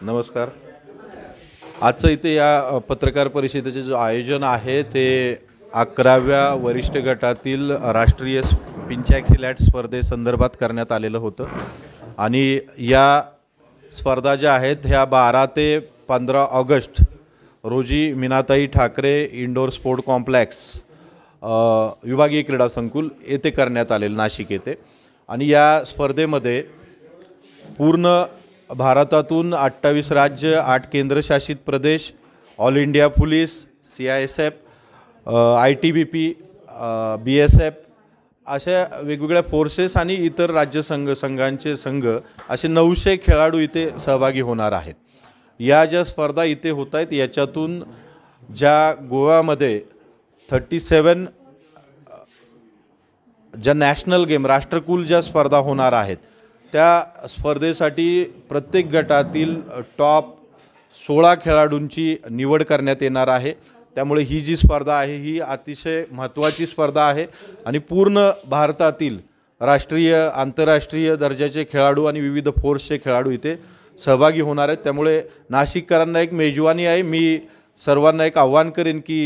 नमस्कार. आजचं इथे या पत्रकार परिषदेचे जो आयोजन आहे ते अकराव्या वरिष्ठ गटातील राष्ट्रीय पिंचॅक्सिलॅट स्पर्धेसंदर्भात करण्यात आलेलं होतं. आणि या स्पर्धा ज्या आहेत ह्या बारा ते पंधरा ऑगस्ट रोजी Meenatai Thackeray indoor sport complex विभागीय क्रीडा संकुल येथे करण्यात आलेलं नाशिक येथे. आणि या स्पर्धेमध्ये पूर्ण भारतातून अठ्ठावीस राज्य आठ केंद्रशासित प्रदेश all India police C I S F I T B P B S F अशा वेगवेगळ्या फोर्सेस आणि इतर राज्य संघ संघांचे संघ असे नऊशे खेळाडू इथे सहभागी होणार आहेत. या ज्या स्पर्धा इथे होत आहेत याच्यातून ज्या गोव्यामध्ये थर्टी सेवन ज्या नॅशनल गेम राष्ट्रकुल ज्या स्पर्धा होणार आहेत त्या स्पर्धेसाठी प्रत्येक गटातील टॉप सोळा खेळाडूंची निवड करण्यात येणार आहे. त्यामुळे ही जी स्पर्धा आहे ही अतिशय महत्त्वाची स्पर्धा आहे आणि पूर्ण भारतातील राष्ट्रीय आंतरराष्ट्रीय दर्जाचे खेळाडू आणि विविध फोर्सचे खेळाडू इथे सहभागी होणार आहेत. त्यामुळे नाशिककरांना एक मेजवानी आहे. मी सर्वांना एक आव्हान करेन की